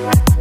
Bye.